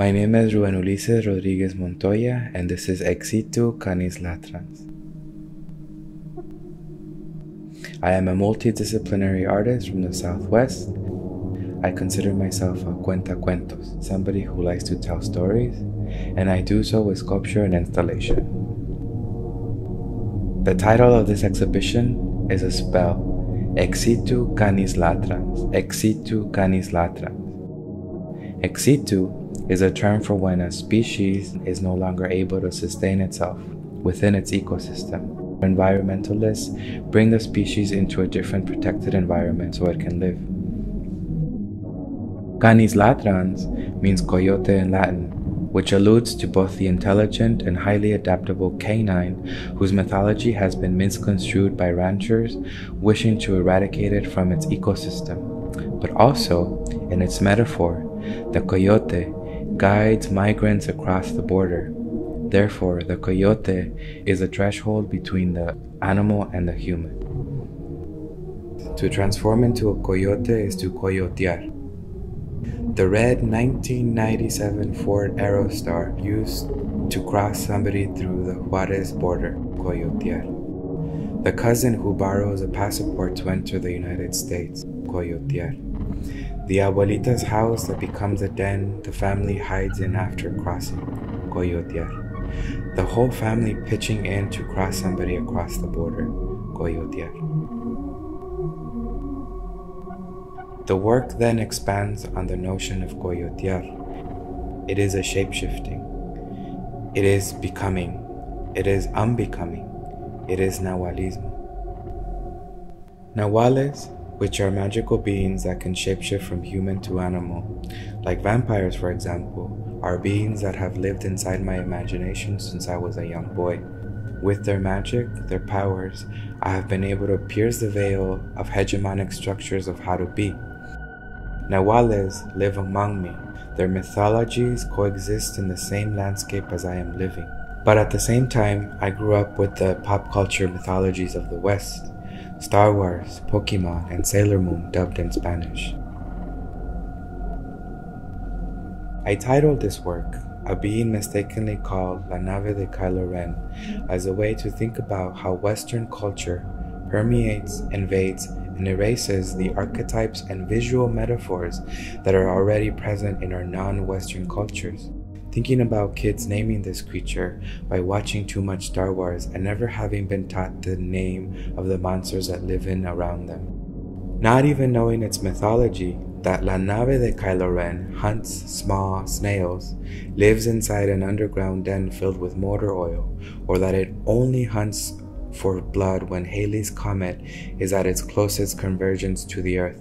My name is Ruben Ulises Rodriguez Montoya, and this is Ex Situ Canis Latrans. I am a multidisciplinary artist from the Southwest. I consider myself a cuenta cuentos, somebody who likes to tell stories, and I do so with sculpture and installation. The title of this exhibition is a spell, Ex Situ Canis Latrans, Ex Situ Canis Latrans. Ex Situ is a term for when a species is no longer able to sustain itself within its ecosystem. Environmentalists bring the species into a different protected environment so it can live. Canis latrans means coyote in Latin, which alludes to both the intelligent and highly adaptable canine whose mythology has been misconstrued by ranchers wishing to eradicate it from its ecosystem, but also, in its metaphor, the coyote guides migrants across the border. Therefore, the coyote is a threshold between the animal and the human. To transform into a coyote is to coyotear. The red 1997 Ford Aerostar used to cross somebody through the Juarez border, coyotear. The cousin who borrows a passport to enter the United States, coyotear. The abuelita's house that becomes a den the family hides in after crossing, coyotear. The whole family pitching in to cross somebody across the border, coyotear. The work then expands on the notion of coyotear. It is a shapeshifting. It is becoming. It is unbecoming. It is Nahualismo. Nahuales which are magical beings that can shapeshift from human to animal. Like vampires, for example, are beings that have lived inside my imagination since I was a young boy. With their magic, their powers, I have been able to pierce the veil of hegemonic structures of how to be. Nahuales live among me. Their mythologies coexist in the same landscape as I am living. But at the same time, I grew up with the pop culture mythologies of the West. Star Wars, Pokemon, and Sailor Moon dubbed in Spanish. I titled this work, A Being Mistakenly Called La Nave de Kylo Ren, as a way to think about how Western culture permeates, invades, and erases the archetypes and visual metaphors that are already present in our non Western cultures thinking about kids naming this creature by watching too much Star Wars and never having been taught the name of the monsters that live in around them. Not even knowing its mythology, that La Nave de Kylo Ren hunts small snails, lives inside an underground den filled with motor oil, or that it only hunts for blood when Halley's Comet is at its closest convergence to the Earth.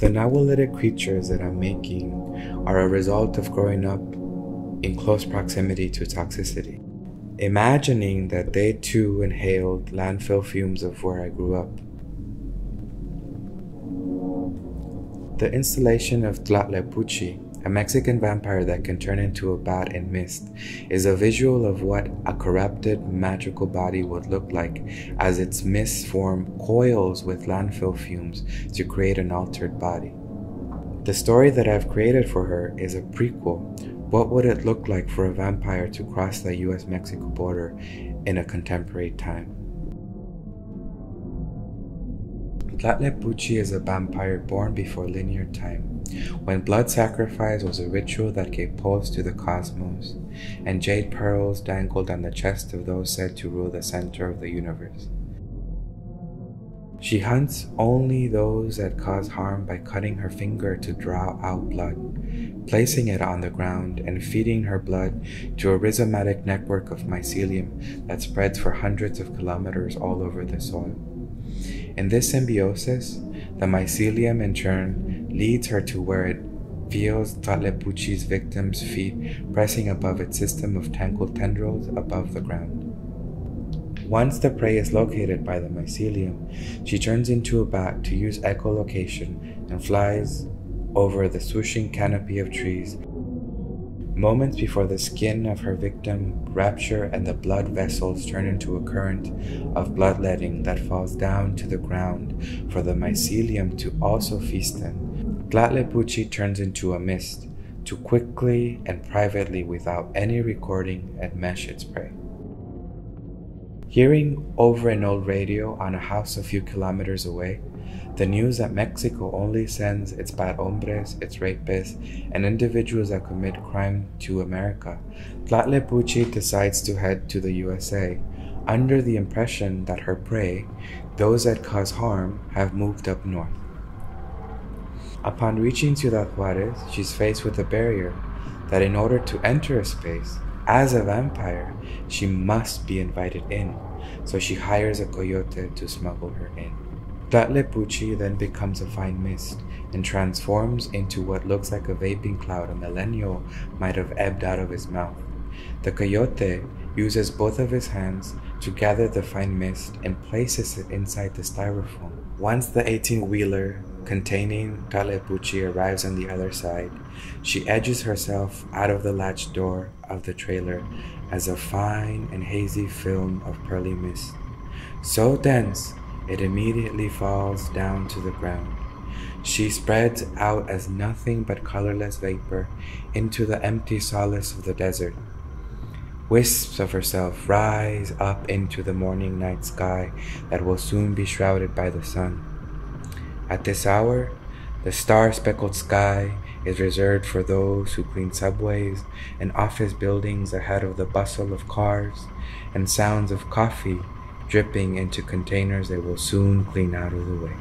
The Nahualitic creatures that I'm making are a result of growing up in close proximity to toxicity. Imagining that they too inhaled landfill fumes of where I grew up. The installation of Tlahtlepuchi a Mexican vampire that can turn into a bat in mist is a visual of what a corrupted magical body would look like as its mist form coils with landfill fumes to create an altered body. The story that I've created for her is a prequel. What would it look like for a vampire to cross the US Mexico border in a contemporary time? Tlahtlepuchi is a vampire born before linear time, when blood sacrifice was a ritual that gave pulse to the cosmos, and jade pearls dangled on the chest of those said to rule the center of the universe. She hunts only those that cause harm by cutting her finger to draw out blood, placing it on the ground, and feeding her blood to a rhizomatic network of mycelium that spreads for hundreds of kilometers all over the soil. In this symbiosis, the mycelium in turn leads her to where it feels Tlahtlepuchi's victim's feet pressing above its system of tangled tendrils above the ground. Once the prey is located by the mycelium, she turns into a bat to use echolocation and flies over the swooshing canopy of trees Moments before the skin of her victim rupture and the blood vessels turn into a current of bloodletting that falls down to the ground for the mycelium to also feast in. Tlatlepuchi turns into a mist to quickly and privately, without any recording, enmesh its prey. Hearing over an old radio on a house a few kilometers away the news that Mexico only sends its bad hombres, its rapists, and individuals that commit crime to America, Tlatlepuchi decides to head to the USA under the impression that her prey, those that cause harm, have moved up north. Upon reaching Ciudad Juarez, she's faced with a barrier that in order to enter a space, as a vampire, she must be invited in, so she hires a coyote to smuggle her in. Tlatlepuchi then becomes a fine mist and transforms into what looks like a vaping cloud a millennial might have ebbed out of his mouth. The coyote uses both of his hands to gather the fine mist and places it inside the styrofoam. Once the 18 wheeler containing Tlatlepuchi arrives on the other side, she edges herself out of the latch door of the trailer as a fine and hazy film of pearly mist. So dense, it immediately falls down to the ground. She spreads out as nothing but colorless vapor into the empty solace of the desert. Wisps of herself rise up into the morning night sky that will soon be shrouded by the sun. At this hour, the star speckled sky is reserved for those who clean subways and office buildings ahead of the bustle of cars and sounds of coffee dripping into containers they will soon clean out of the way.